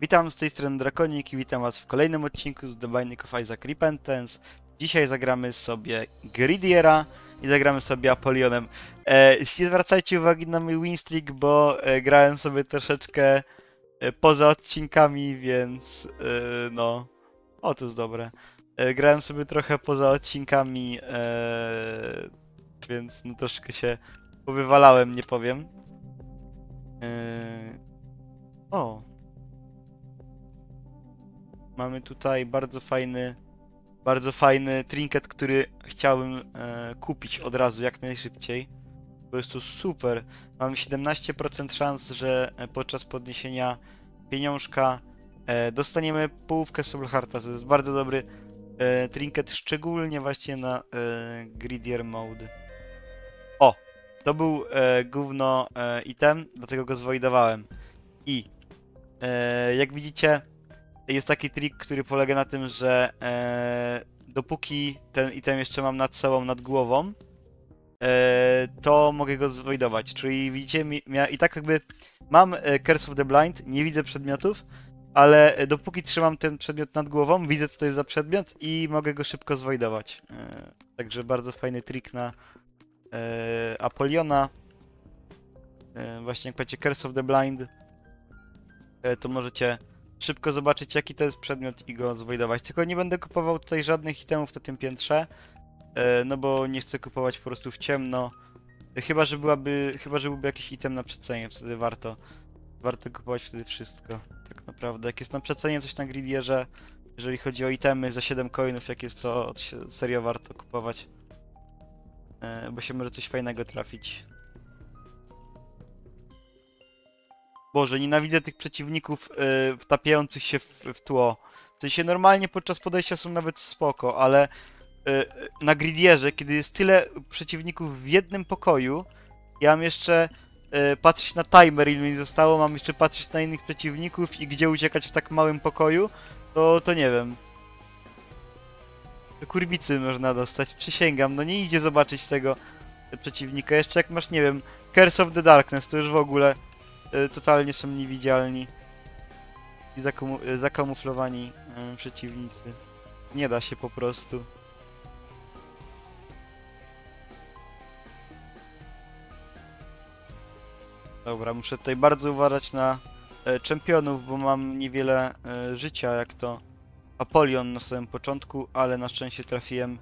Witam z tej strony Drakonik i witam was w kolejnym odcinku z The Binding of Isaac Repentance. Dzisiaj zagramy sobie Gridiera i zagramy sobie Apollionem. E, nie zwracajcie uwagi na mój winstreak, bo e, grałem sobie troszeczkę e, poza odcinkami, więc e, no... O, to jest dobre. E, grałem sobie trochę poza odcinkami, e, więc no troszkę się powywalałem, nie powiem. E, o, Mamy tutaj bardzo fajny, bardzo fajny trinket, który chciałbym e, kupić od razu, jak najszybciej. Jest to super. Mamy 17% szans, że e, podczas podniesienia pieniążka e, dostaniemy połówkę Soulhearta. To jest bardzo dobry e, trinket, szczególnie właśnie na e, Gridier Mode. O! To był e, gówno e, item, dlatego go zwojdowałem. I e, jak widzicie, jest taki trik, który polega na tym, że e, dopóki ten item jeszcze mam nad sobą, nad głową, e, to mogę go zwojdować. Czyli widzicie, mi- i tak jakby mam e, Curse of the Blind, nie widzę przedmiotów, ale e, dopóki trzymam ten przedmiot nad głową, widzę co to jest za przedmiot i mogę go szybko zwojdować. E, także bardzo fajny trik na e, Apoliona. Właśnie jak macie Curse of the Blind, to możecie szybko zobaczyć jaki to jest przedmiot i go zwojdować. Tylko nie będę kupował tutaj żadnych itemów na tym piętrze, e, no bo nie chcę kupować po prostu w ciemno. Chyba, że byłaby, chyba, że byłby jakiś item na przecenie, wtedy warto, warto kupować wtedy wszystko, tak naprawdę. Jak jest na przecenie coś na Gridierze, jeżeli chodzi o itemy za 7 coinów, jak jest to, to serio warto kupować. E, bo się może coś fajnego trafić. Boże, nienawidzę tych przeciwników y, wtapiających się w, w tło. W sensie normalnie podczas podejścia są nawet spoko, ale y, y, na gridierze, kiedy jest tyle przeciwników w jednym pokoju, ja mam jeszcze y, patrzeć na timer, ile mi zostało, mam jeszcze patrzeć na innych przeciwników i gdzie uciekać w tak małym pokoju, to, to nie wiem. Kurbicy można dostać, przysięgam, no nie idzie zobaczyć tego przeciwnika. Jeszcze jak masz, nie wiem, Curse of the Darkness, to już w ogóle totalnie są niewidzialni i y, zakamuflowani y, przeciwnicy. Nie da się po prostu. Dobra, muszę tutaj bardzo uważać na e, czempionów, bo mam niewiele e, życia, jak to Apolion na samym początku, ale na szczęście trafiłem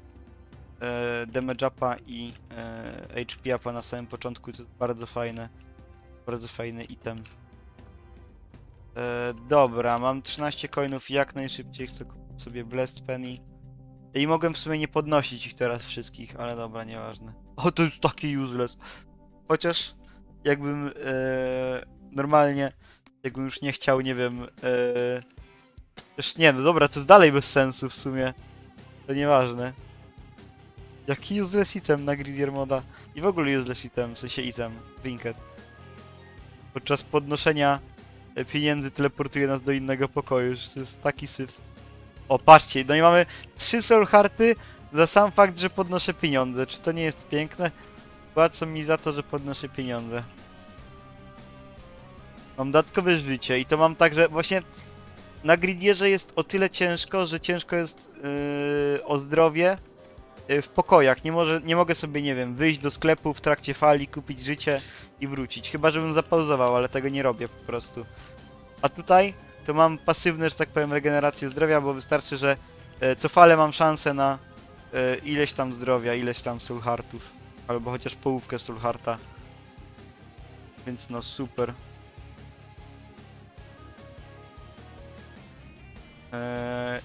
e, damage upa i e, HP upa na samym początku, to bardzo fajne. Bardzo fajny item. E, dobra, mam 13 coinów, jak najszybciej chcę kupić sobie Blessed Penny. I mogłem w sumie nie podnosić ich teraz wszystkich, ale dobra, nieważne. O, to jest taki useless. Chociaż jakbym e, normalnie, jakbym już nie chciał, nie wiem, e, też nie, no dobra, to jest dalej bez sensu w sumie. To nieważne. Jaki useless item na Gridier moda? I w ogóle useless item, w sensie item, trinket. Podczas podnoszenia e, pieniędzy teleportuje nas do innego pokoju, że to jest taki syf. O, patrzcie, no i mamy trzy soul hearty za sam fakt, że podnoszę pieniądze. Czy to nie jest piękne? Płacą mi za to, że podnoszę pieniądze. Mam dodatkowe życie i to mam tak, że właśnie na Gridierze jest o tyle ciężko, że ciężko jest yy, o zdrowie w pokojach. Nie, może, nie mogę sobie, nie wiem, wyjść do sklepu w trakcie fali, kupić życie i wrócić. Chyba, żebym zapauzował, ale tego nie robię po prostu. A tutaj to mam pasywne, że tak powiem, regenerację zdrowia, bo wystarczy, że yy, co falę mam szansę na yy, ileś tam zdrowia, ileś tam soul heartów. Albo chociaż połówkę soul hearta. Więc no super. Eee,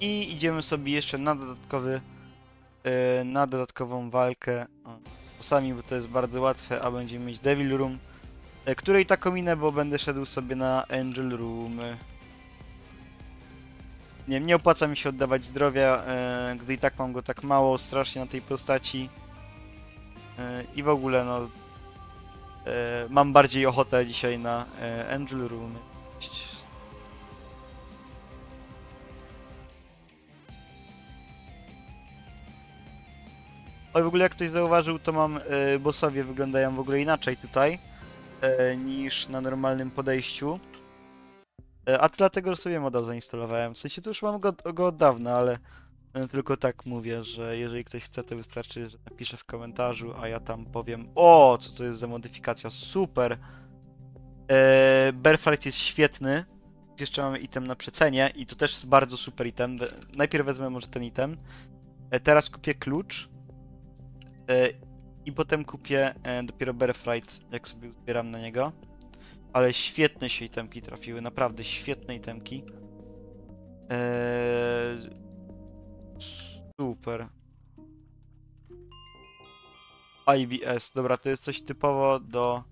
I idziemy sobie jeszcze na dodatkowy e, na dodatkową walkę o, bossami, bo to jest bardzo łatwe, a będziemy mieć Devil Room, e, której tak ominę, bo będę szedł sobie na Angel Room. Nie, nie opłaca mi się oddawać zdrowia, e, gdy i tak mam go tak mało strasznie na tej postaci. I w ogóle no mam bardziej ochotę dzisiaj na Angel Room. O, w ogóle jak ktoś zauważył, to mam e, bossowie wyglądają w ogóle inaczej tutaj e, niż na normalnym podejściu. E, A to dlatego, sobie moda zainstalowałem. W sensie to już mam go, go od dawna, ale tylko tak mówię, że jeżeli ktoś chce, to wystarczy, że napisze w komentarzu, a ja tam powiem o, co to jest za modyfikacja, super. E, Bearflight jest świetny. Jeszcze mamy item na przecenie i to też jest bardzo super item. Najpierw wezmę może ten item. Teraz kupię klucz. E, I potem kupię e, dopiero Bearflight, jak sobie zbieram na niego. Ale świetne się itemki trafiły, naprawdę świetne itemki. Eee, super. IBS, dobra, to jest coś typowo do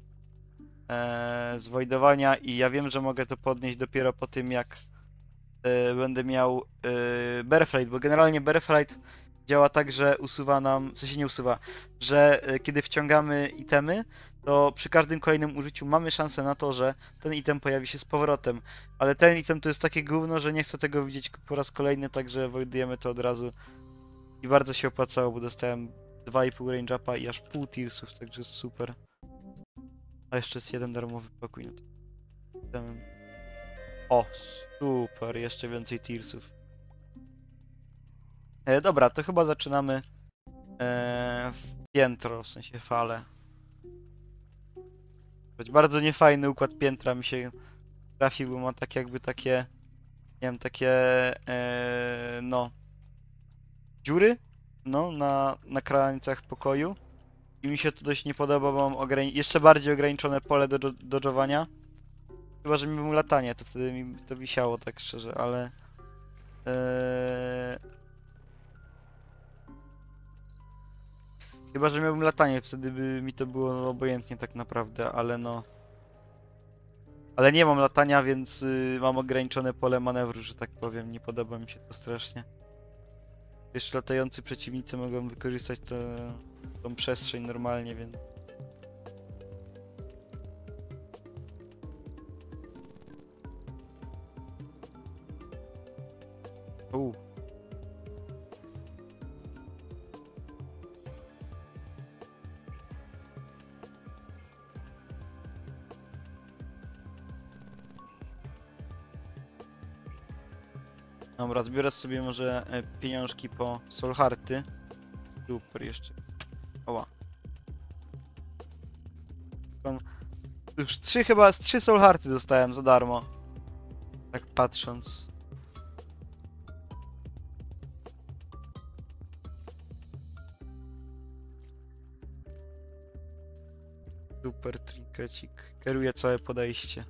e, zwojdowania i ja wiem, że mogę to podnieść dopiero po tym, jak e, będę miał e, Bearflight, bo generalnie Bearflight działa tak, że usuwa nam, w sensie nie usuwa, że e, kiedy wciągamy itemy, to przy każdym kolejnym użyciu mamy szansę na to, że ten item pojawi się z powrotem. Ale ten item to jest takie gówno, że nie chcę tego widzieć po raz kolejny, także voidujemy to od razu. I bardzo się opłacało, bo dostałem 2,5 range upa i aż pół tearsów, także super. A jeszcze jest jeden darmowy pokój. No. O, super, jeszcze więcej tearsów. E, dobra, to chyba zaczynamy e, w piętro, w sensie falę. Choć bardzo niefajny układ piętra mi się trafił, bo ma tak jakby takie, nie wiem, takie, e, no, dziury, no, na, na krańcach pokoju. I mi się to dość nie podoba, bo mam jeszcze bardziej ograniczone pole do do dodżowania. Chyba, że mi było latanie, to wtedy mi to wisiało, tak szczerze, ale... E, Chyba, że miałbym latanie, wtedy by mi to było obojętnie tak naprawdę, ale no... Ale nie mam latania, więc y, mam ograniczone pole manewru, że tak powiem. Nie podoba mi się to strasznie. Jeszcze latający przeciwnicy mogą wykorzystać to, tą przestrzeń normalnie, więc... U. Dobra, zbiorę sobie może e, pieniążki po Solharty. Super, jeszcze. Oła. Już trzy chyba, z trzy Solharty dostałem za darmo. Tak patrząc. Super trinkecik. Kieruje całe podejście.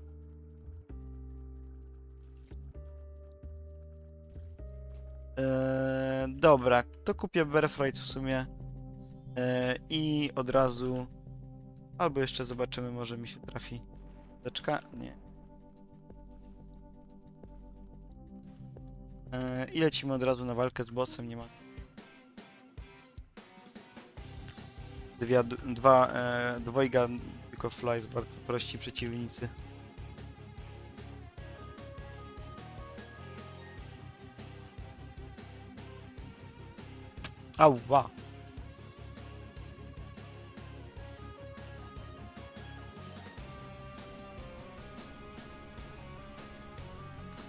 Dobra, to kupię Berfright w sumie. Eee, I od razu. Albo jeszcze zobaczymy, może mi się trafi. Teczka? Nie. Eee, I lecimy od razu na walkę z bossem, nie ma. Dwa, e, dwojga tylko flies, bardzo prości przeciwnicy. Ała.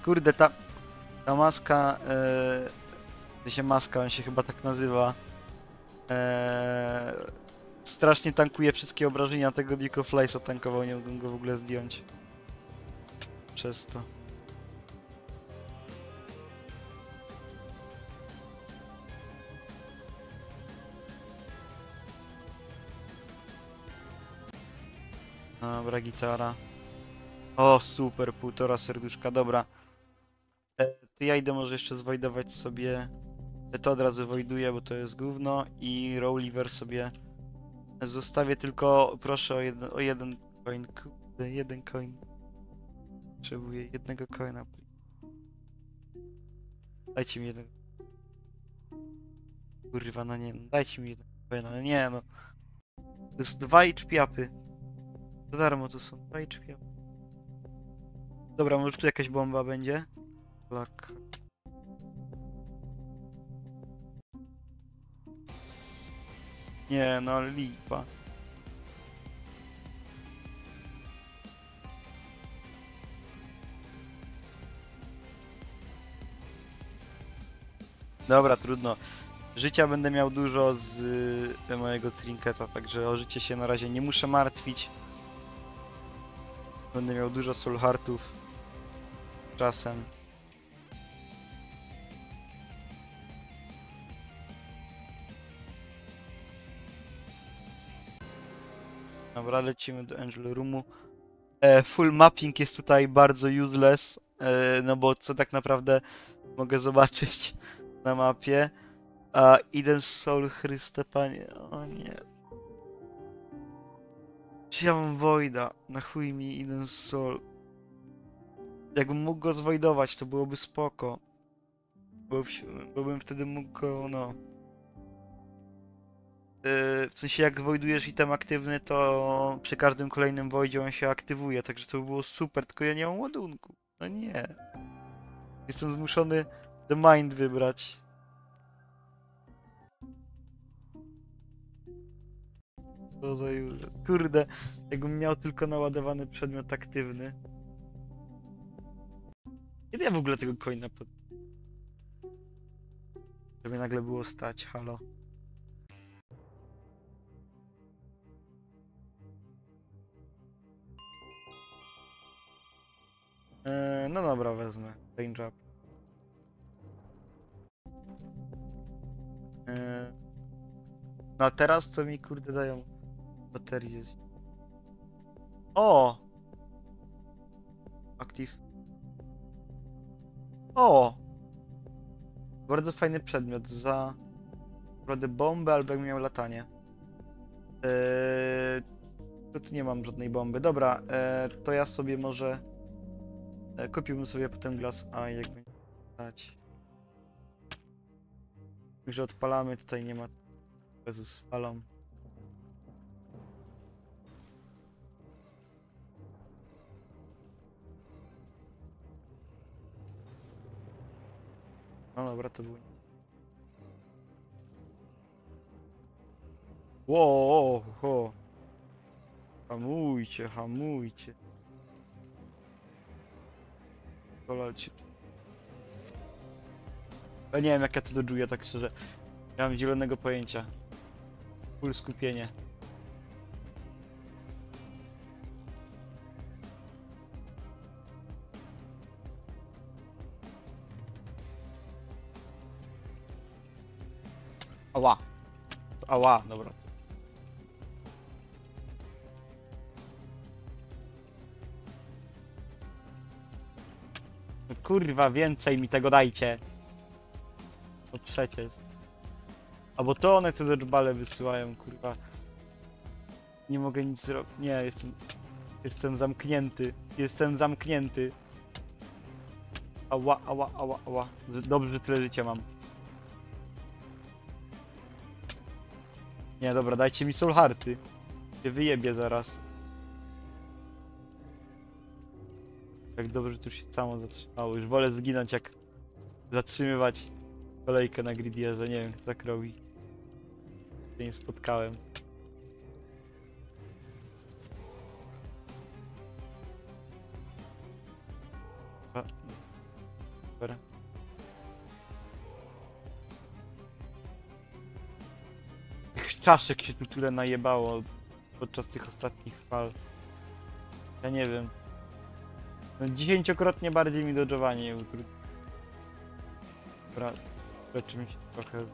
Kurde, ta, ta maska, to się maska, on się chyba tak nazywa, e, strasznie tankuje wszystkie obrażenia tego Dico Flysa tankował, nie mogłem go w ogóle zdjąć. Przez to. Dobra, gitara. O, super, półtora serduszka, dobra. E, to ja idę może jeszcze zwojdować sobie... e, To od razu wojduję, bo to jest gówno. I Rolliver sobie zostawię, tylko proszę o jeden, o jeden coin. Kurde, jeden coin. Potrzebuję jednego coina. Dajcie mi jeden. Kurwa, no nie, no dajcie mi jeden coina, no nie no. To jest dwa i czpiapy. Za darmo tu są. Dwa Dobra, może tu jakaś bomba będzie? Lak. Nie, no lipa. Dobra, trudno. Życia będę miał dużo z y, mojego trinketa, także o życie się na razie nie muszę martwić. Będę miał dużo soul heartów. Czasem. Dobra, lecimy do Angel Roomu. E, full mapping jest tutaj bardzo useless, e, no bo co tak naprawdę mogę zobaczyć na mapie. A Eden Soul, Chryste Panie, o nie. Czy ja mam Voida? Na chuj mi Eden Soul. Jakbym mógł go zwojdować, to byłoby spoko. Bo, w, bo bym wtedy mógł go, no... Yy, w sensie jak wojdujesz item aktywny, to przy każdym kolejnym wojdzie on się aktywuje, także to by było super, tylko ja nie mam ładunku. No nie. Jestem zmuszony The Mind wybrać. Za. Kurde, jakbym miał tylko naładowany przedmiot aktywny. Kiedy ja w ogóle tego coina pod... Żeby nagle było stać, halo. Eee, no dobra, wezmę. Range up. Eee, no a teraz co mi kurde dają baterie? O! Active. O! Bardzo fajny przedmiot za naprawdę bombę albo jakbym miał latanie. Eee, tu nie mam żadnej bomby. Dobra, eee, to ja sobie może e, kupiłbym sobie potem glas A jakby dać. Także odpalamy, tutaj nie ma Jezus falą. No dobra, to był. Ło, ho. Hamujcie, hamujcie. Kolajcie. Ja nie wiem jak ja to dodżuję, tak szczerze. Nie mam zielonego pojęcia. Full skupienie. Ała, dobra. No Kurwa, więcej mi tego dajcie. No przecież. Albo to one te dodgebale wysyłają, kurwa. Nie mogę nic zrobić. Nie, jestem... Jestem zamknięty. Jestem zamknięty. Ała, ała, ała, ała. Dobrze, że tyle życia mam. Nie, dobra, dajcie mi soul hearty. Się wyjebie zaraz. Jak dobrze już się samo zatrzymało. Już wolę zginąć jak zatrzymywać kolejkę na gridierze. Nie wiem, kto tak robi. Nie spotkałem. Czaszek się tu tyle najebało podczas tych ostatnich fal. Ja nie wiem. No, dziesięciokrotnie bardziej mi dodżowanie utrudni. Dobra, leczymy się trochę z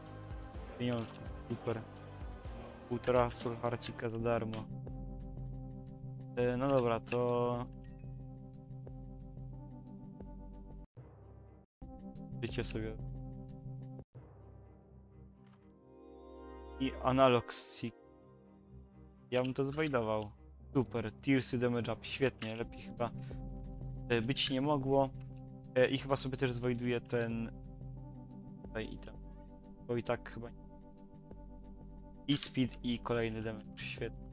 pieniążków. Super. Półtora sulharcika za darmo. E, no dobra, to... Życie sobie. I analog stick. Ja bym to zwajdował. Super, Tearsy damage up, świetnie, lepiej chyba e, być nie mogło. E, I chyba sobie też zwajduję ten tutaj item. Bo i tak chyba nie. I speed i kolejny damage, świetnie.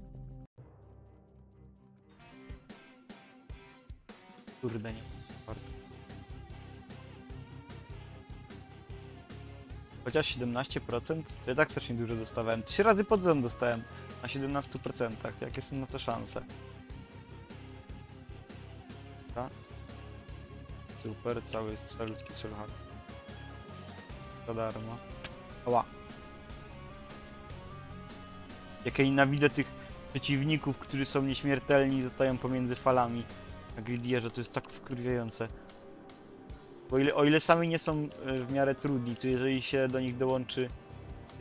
Kurde, nie. Chociaż 17% to ja tak strasznie dużo dostawałem. Trzy razy pod rząd dostałem na 17%. Jakie są na to szanse? Super, cały calutki sulhak. za darmo. Ała. Jak ja nienawidzę tych przeciwników, którzy są nieśmiertelni i zostają pomiędzy falami na Gridierze, to jest tak wkurwiające. Bo ile, o ile sami nie są e, w miarę trudni, to jeżeli się do nich dołączy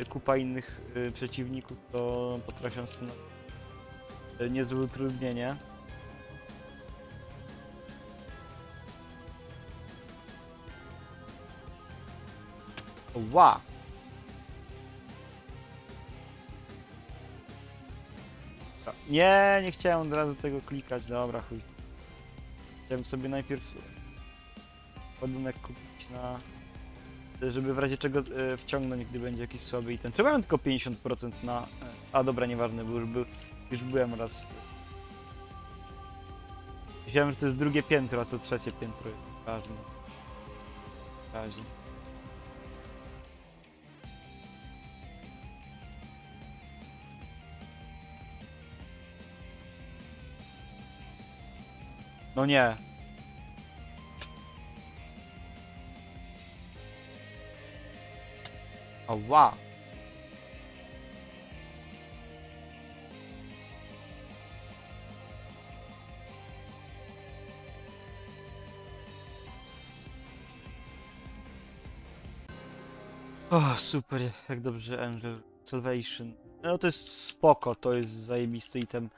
kupa innych e, przeciwników, to potrafią stanowić e, niezłe utrudnienie. Ła! Nie, nie chciałem od razu tego klikać, dobra chuj. Chciałem sobie najpierw ładunek kupić na... żeby w razie czego e, wciągnąć, gdy będzie jakiś słaby item. Czemu mam tylko 50% na... e, A dobra, nieważne, bo już, był, już byłem raz w... Myślałem, że to jest drugie piętro, a to trzecie piętro jest ważne. W razie. No nie. Ała. O, super, jak dobrze Angel Salvation. No to jest spoko, to jest zajebisty item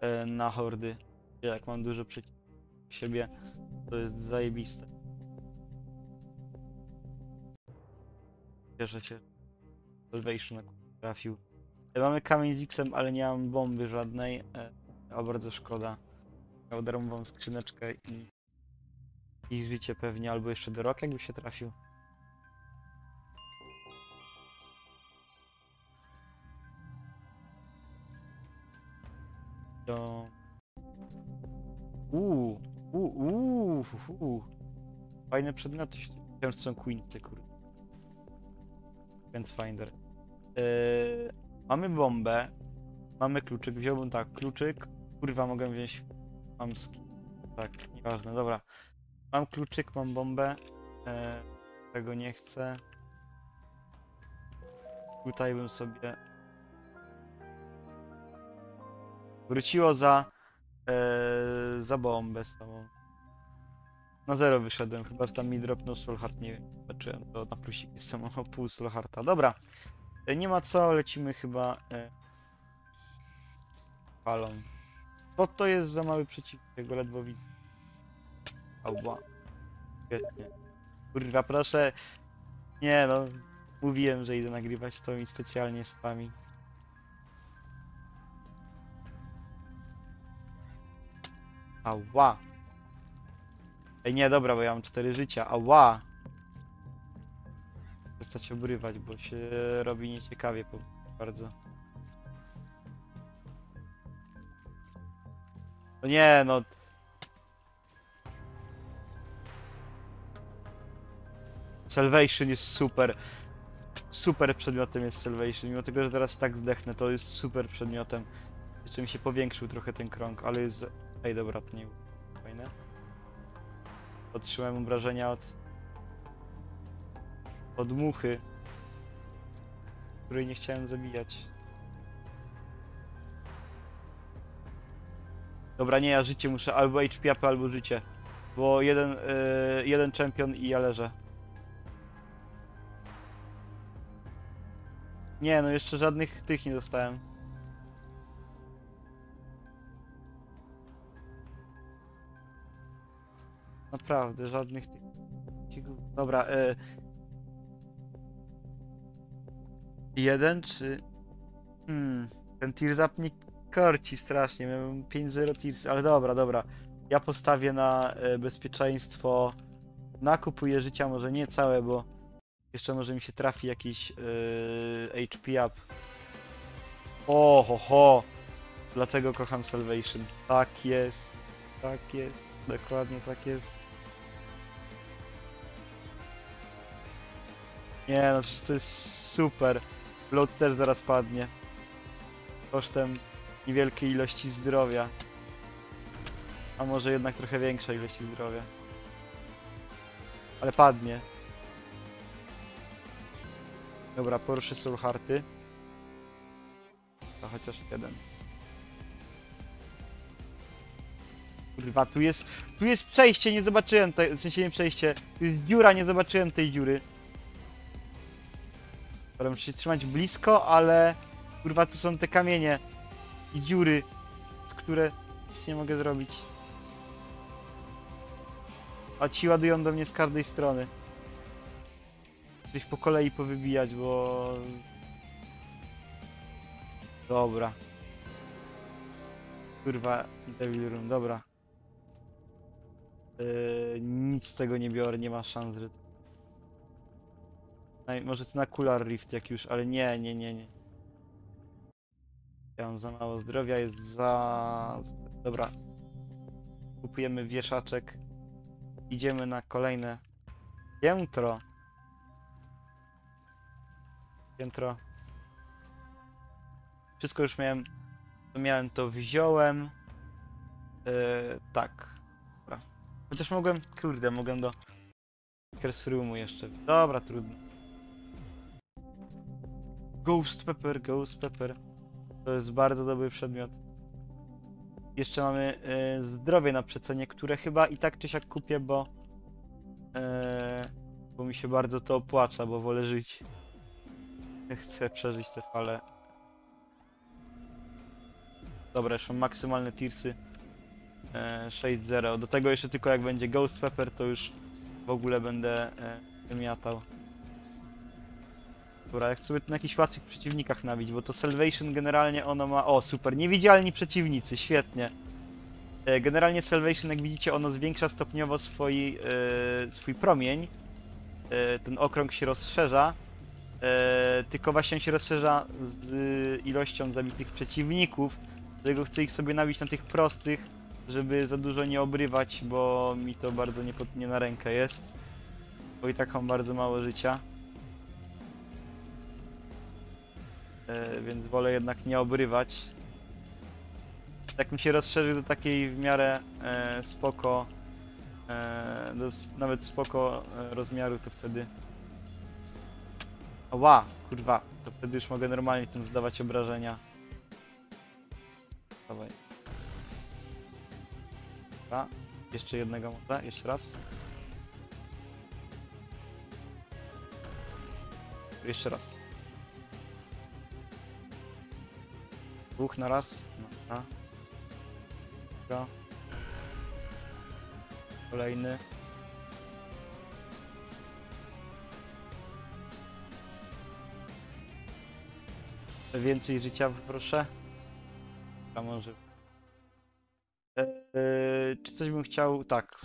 e, na hordy. Jak mam dużo przeciw siebie, to jest zajebiste. Cieszę się. Salvation trafił. E, Mamy kamień z X-em, ale nie mam bomby żadnej. e, A bardzo szkoda. Miał darmową skrzyneczkę i... I życie pewnie, albo jeszcze do rok jakby się trafił. To... Uuu, uuu, uuu, uuu. Fajne przedmioty. Są Queensy, kurde. Finder. Yy, mamy bombę. Mamy kluczyk. Wziąłbym tak, kluczyk. Kurwa, mogę wziąć. Mam ski. Tak, nieważne, dobra. Mam kluczyk, mam bombę. E, tego nie chcę. Tutaj bym sobie. Wróciło za. E, za bombę samą. Na zero wyszedłem, chyba że tam mi dropnął Soulheart, nie wiem, zobaczyłem to na plusiki z samego pół. Dobra, e, nie ma co, lecimy chyba e, falą. Co to jest za mały przeciwnik, tego ledwo widzę. Świetnie. Kurwa, proszę. Nie no, mówiłem, że idę nagrywać, to mi specjalnie spami. Ała. Ej, nie, dobra, bo ja mam cztery życia. Ała. Przestać obrywać, bo się robi nieciekawie bardzo. No nie, no. Salvation jest super. Super przedmiotem jest Salvation. Mimo tego, że teraz tak zdechnę, to jest super przedmiotem. Jeszcze mi się powiększył trochę ten krąg, ale jest... Ej, dobra, to nie fajne. Otrzymałem obrażenia od... od muchy, której nie chciałem zabijać. Dobra, nie, ja życie muszę, albo HP albo życie. Bo jeden, yy, jeden czempion i ja leżę. Nie, no jeszcze żadnych tych nie dostałem. Naprawdę, żadnych tych... Dobra, y... Jeden czy... Hmm, ten Tears Up nie korci strasznie, miałem 5-0 Tears, ale dobra, dobra. Ja postawię na e, bezpieczeństwo. Nakupuję życia, może nie całe, bo jeszcze może mi się trafi jakiś e, HP up. O, ho, ho. Dlatego kocham Salvation. Tak jest. Tak jest. Dokładnie tak jest. Nie no, to jest super. Load też zaraz padnie. Kosztem niewielkiej ilości zdrowia. A może jednak trochę większej ilości zdrowia. Ale padnie. Dobra, poruszę soul hearty. To chociaż jeden. Kurwa, tu jest, tu jest przejście, nie zobaczyłem tej, w sensie nie przejście, tu jest dziura, nie zobaczyłem tej dziury. Dobra, muszę się trzymać blisko, ale kurwa, tu są te kamienie i dziury, z które nic nie mogę zrobić. A ci ładują do mnie z każdej strony. Gdzieś po kolei powybijać, bo... Dobra. Kurwa, Devil Room, dobra. Yy, nic z tego nie biorę, nie ma szans, to- Może to na Kular Rift jak już, ale nie, nie, nie, nie. Ja mam za mało zdrowia, jest za... Dobra. Kupujemy wieszaczek. Idziemy na kolejne piętro. Piętro. Wszystko już miałem. Co miałem, to wziąłem. Yy, tak. Chociaż mogłem. Kurde, mogłem do. Curse Roomu jeszcze. Dobra, trudno. Ghost Pepper, Ghost Pepper. To jest bardzo dobry przedmiot. Jeszcze mamy e, zdrowie na przecenie, które chyba i tak czy siak kupię, bo e, bo mi się bardzo to opłaca, bo wolę żyć. Chcę przeżyć te fale. Dobra, już mam maksymalne tirsy. E, 6-0. Do tego jeszcze tylko jak będzie Ghost Pepper, to już w ogóle będę e, miatał. Dobra, ja chcę sobie na jakichś łatwych przeciwnikach nabić, bo to Salvation generalnie ono ma... O, super, niewidzialni przeciwnicy, świetnie. E, Generalnie Salvation, jak widzicie, ono zwiększa stopniowo swój, e, swój promień. Ten okrąg się rozszerza. Tylko właśnie się rozszerza z ilością zabitych przeciwników. Dlatego chcę ich sobie nabić na tych prostych, żeby za dużo nie obrywać, bo mi to bardzo nie, pod- nie na rękę jest. Bo i tak mam bardzo mało życia. E, więc wolę jednak nie obrywać. Jak mi się rozszerzy do takiej w miarę e, spoko, e, do nawet spoko e, rozmiaru, to wtedy... Ła, kurwa, to wtedy już mogę normalnie tym zdawać obrażenia. Dawaj. Dobra, jeszcze jednego może, jeszcze raz. Jeszcze raz. Dwóch na raz. Dobra. Kolejny. Więcej życia proszę. A może. E, czy coś bym chciał. Tak,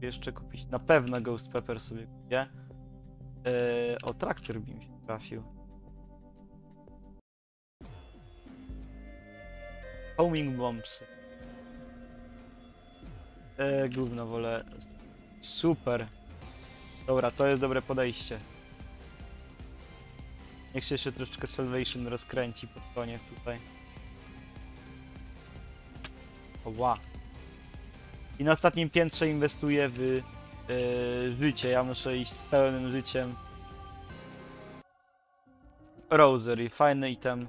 jeszcze kupić. Na pewno Ghost Pepper sobie kupię. E, o, traktor by mi się trafił. Homing bombs. E, gówno wolę. Super. Dobra, to jest dobre podejście. Niech się jeszcze troszeczkę Salvation rozkręci pod koniec tutaj. Ła. I na ostatnim piętrze inwestuję w e, życie. Ja muszę iść z pełnym życiem. Rosary, fajny item.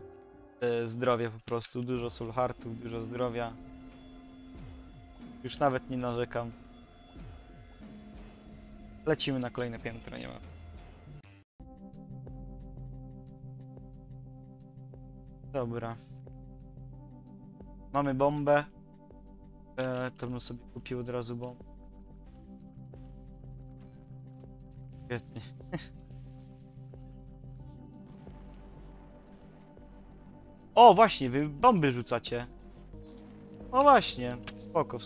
E, zdrowie po prostu. Dużo soul heartów, dużo zdrowia. Już nawet nie narzekam. Lecimy na kolejne piętro, nie ma. Dobra. Mamy bombę. E, to bym sobie kupił od razu bombę. Świetnie. O, właśnie, wy bomby rzucacie. O właśnie, spoko.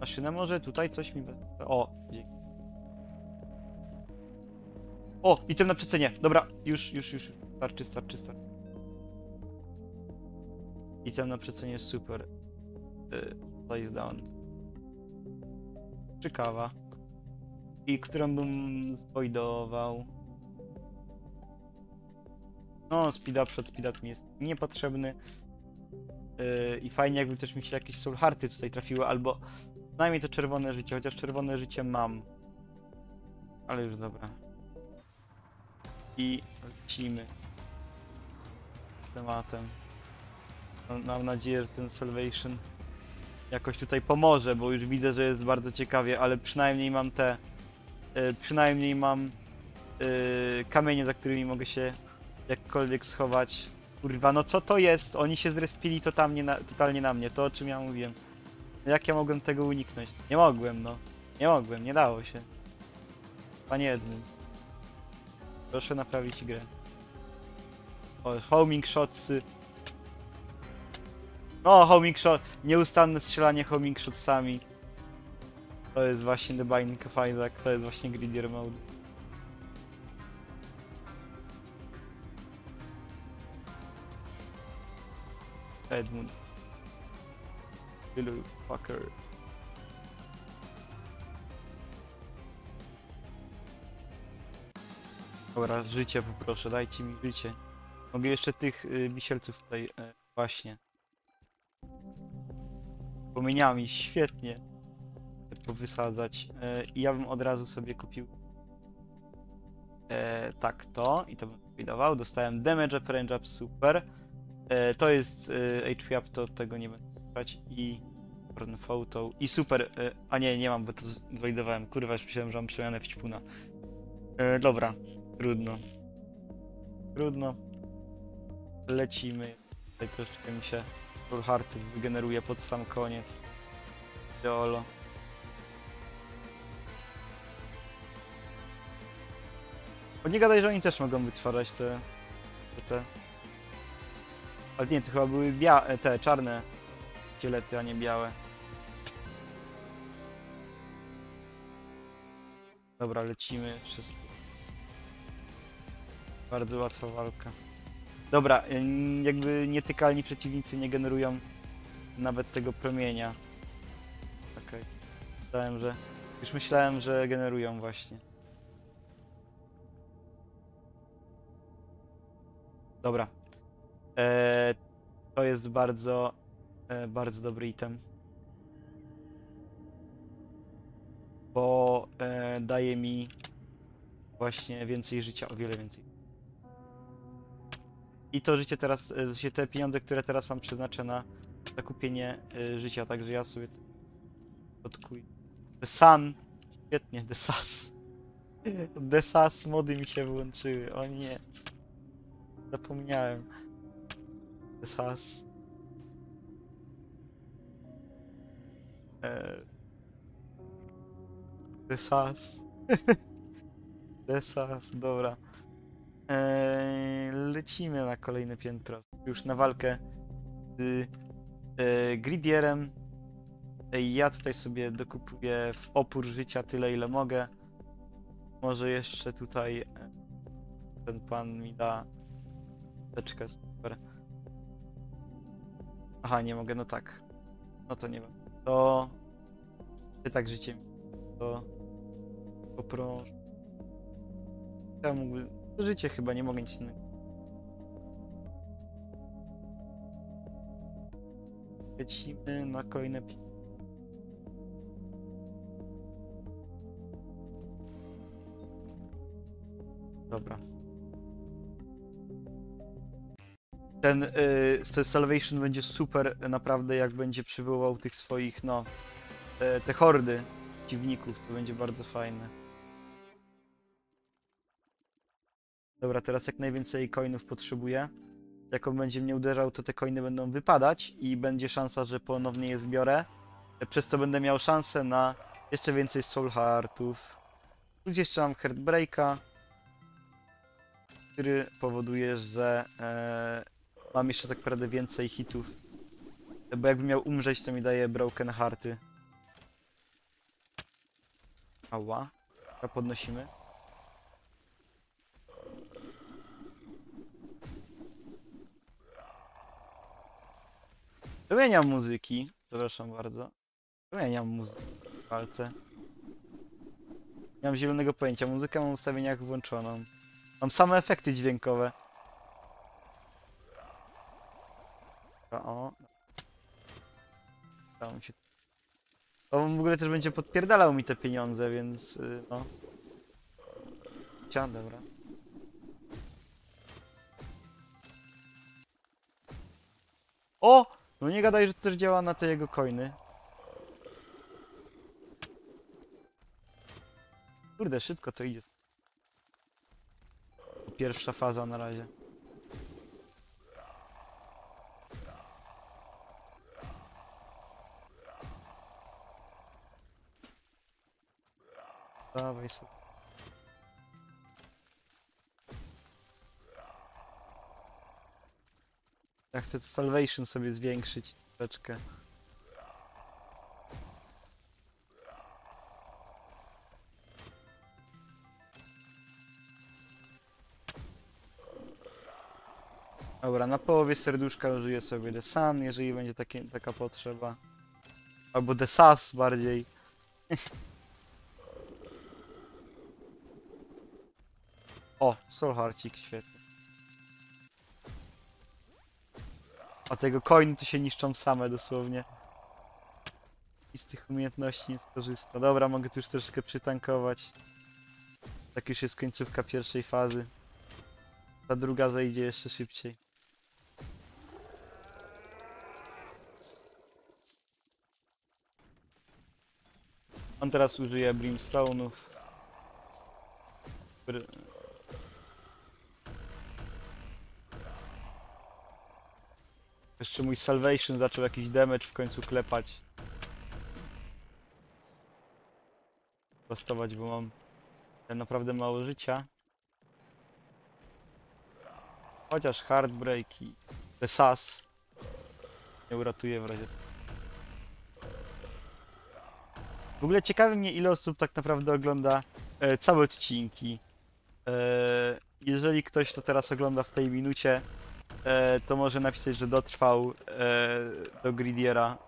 Maszynę może tutaj coś mi... O, dzięki. O, item na przecenie. Dobra, już, już, już. Starczy, starczy, starczy. Item na przecenie super. Place down. Ciekawa. I którą bym zbojdował. No, speed up shot, speed up mi jest niepotrzebny. Yy, I fajnie jakby też mi się jakieś soul hearty tutaj trafiły, albo przynajmniej to czerwone życie, chociaż czerwone życie mam. Ale już dobra. I lecimy z tematem. Mam- nadzieję, że ten Salvation jakoś tutaj pomoże, bo już widzę, że jest bardzo ciekawie, ale przynajmniej mam te... y, przynajmniej mam y, kamienie, za którymi mogę się jakkolwiek schować. Kurwa, no co to jest? Oni się zrespili totalnie na, totalnie na mnie, to o czym ja mówiłem. No Jak ja mogłem tego uniknąć? Nie mogłem, no. Nie mogłem, nie dało się. Panie jednym. Proszę naprawić grę. O, homing shotsy. No, homing shot. Nieustanne strzelanie homing shotsami. To jest właśnie The Binding of Isaac, to jest właśnie Greedier Mode. Edmund. Little fucker. Dobra, życie poproszę, dajcie mi życie. Mogę jeszcze tych y, wisielców tutaj, e, właśnie. Płomieniami, świetnie. Powysadzać. E, I ja bym od razu sobie kupił e, tak to i to bym likwidował. Dostałem damage up, range up, super. E, to jest e, HP up, to tego nie będę brać i Burn photo i super. E, a nie, nie mam, bo to zwajdowałem. Kurwa, już myślałem, że mam przemianę w ćpuna. E, dobra, trudno. Trudno. Lecimy. Tutaj troszeczkę mi się full heartów wygeneruje pod sam koniec. Jolo. Bo nie gadaj, że oni też mogą wytwarzać te... te... Ale nie, to chyba były bia... e, te czarne szkielety, a nie białe. Dobra, lecimy wszyscy. Bardzo łatwa walka. Dobra, ym, jakby nietykalni przeciwnicy nie generują nawet tego promienia. Okej. Myślałem, że... Już myślałem, że generują właśnie. Dobra. Eee, to jest bardzo, e, bardzo dobry item. Bo e, daje mi właśnie więcej życia, o wiele więcej. I to życie teraz, e, się te pieniądze, które teraz mam przeznaczę na zakupienie e, życia, także ja sobie odkuję. The Sun. Świetnie, The Sas. The Sas mody mi się włączyły, o nie. Zapomniałem. The Sas. Eee. The Sas. The Sas, dobra. Eee, lecimy na kolejne piętro. Już na walkę z e, Gridierem. Ja tutaj sobie dokupuję w opór życia tyle, ile mogę. Może jeszcze tutaj e, ten pan mi da teczkę, super. Aha, nie mogę, no tak. No to nie wiem. To... Ty tak życie mi. To... Poproszę. Ja mógłby... Życie chyba, nie mogę nic innego. Lecimy na kolejne pi- Dobra. Ten, y, ten Salvation będzie super naprawdę, jak będzie przywołał tych swoich, no, te, te hordy przeciwników, to będzie bardzo fajne. Dobra, teraz jak najwięcej coinów potrzebuję. Jak on będzie mnie uderzał, to te coiny będą wypadać i będzie szansa, że ponownie je zbiorę. Przez co będę miał szansę na jeszcze więcej Soul Heartów. Plus jeszcze mam Heartbreaka, który powoduje, że e, mam jeszcze tak naprawdę więcej hitów. Bo jakbym miał umrzeć, to mi daje Broken Hearty. Ała. Podnosimy. Wymieniam muzyki. Przepraszam bardzo. Wymieniam muzykę w walce. Nie mam zielonego pojęcia. Muzykę mam w ustawieniach włączoną. Mam same efekty dźwiękowe. O. Mi się. On w ogóle też będzie podpierdalał mi te pieniądze, więc y, no. życia, dobra. O! No nie gadaj, że to też działa na te jego coiny. Kurde, szybko to idzie. Pierwsza faza na razie. Dawaj sobie. Ja chcę to salvation sobie zwiększyć troszeczkę. Dobra, na połowie serduszka użyję sobie The Sun, jeżeli będzie taka potrzeba. Albo The Sas bardziej. O, Soul Hearcik, świetnie. A tego coiny to się niszczą same dosłownie. I z tych umiejętności nie skorzysta. Dobra, mogę tu już troszeczkę przytankować. Tak już jest końcówka pierwszej fazy. Ta druga zajdzie jeszcze szybciej. On teraz użyje Brimstone'ów. Jeszcze mój Salvation zaczął jakiś damage w końcu klepać. Prostować, bo mam naprawdę mało życia. Chociaż Heartbreak i The Sas nie uratuje w razie. W ogóle ciekawi mnie ile osób tak naprawdę ogląda e, całe odcinki. E, jeżeli ktoś to teraz ogląda w tej minucie, e, to może napisać, że dotrwał e, do Gridiera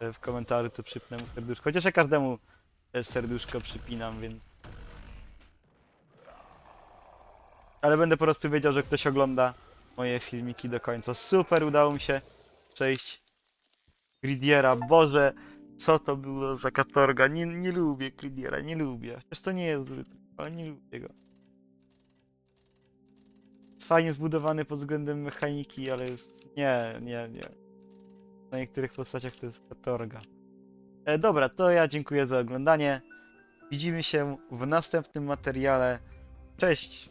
e, w komentarzu, to przypnę mu serduszko. Chociaż ja każdemu e, serduszko przypinam, więc... Ale będę po prostu wiedział, że ktoś ogląda moje filmiki do końca. Super, udało mi się przejść Gridiera. Boże, co to było za katorga? Nie, nie lubię Gridiera, nie lubię. Chociaż to nie jest zły, ale nie lubię go. Fajnie zbudowany pod względem mechaniki, ale jest... Nie, nie, nie. Na niektórych postaciach to jest katorga. E, dobra, to ja dziękuję za oglądanie. Widzimy się w następnym materiale. Cześć!